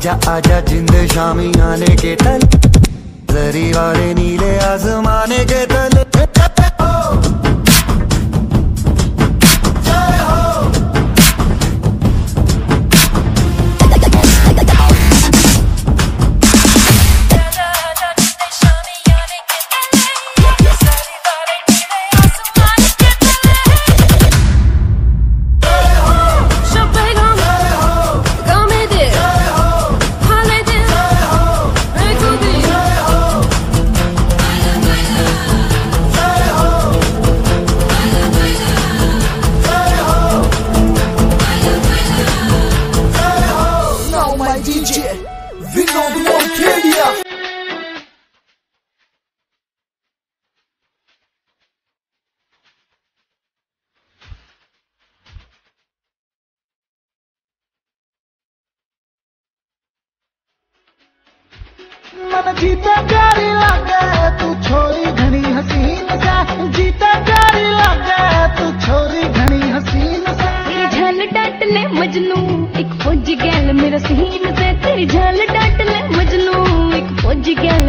आजा आजा जिंद शामी आने के तल जरी वाले नीले आजमाने के तल। DJ, Vinod Monkedia. मन जीते प्यारी लागे तू छोरी ले मजनू, एक फौजी गैल, मेरा सीन से तेरी झाल डाट ले मजनू, एक फौजी गैल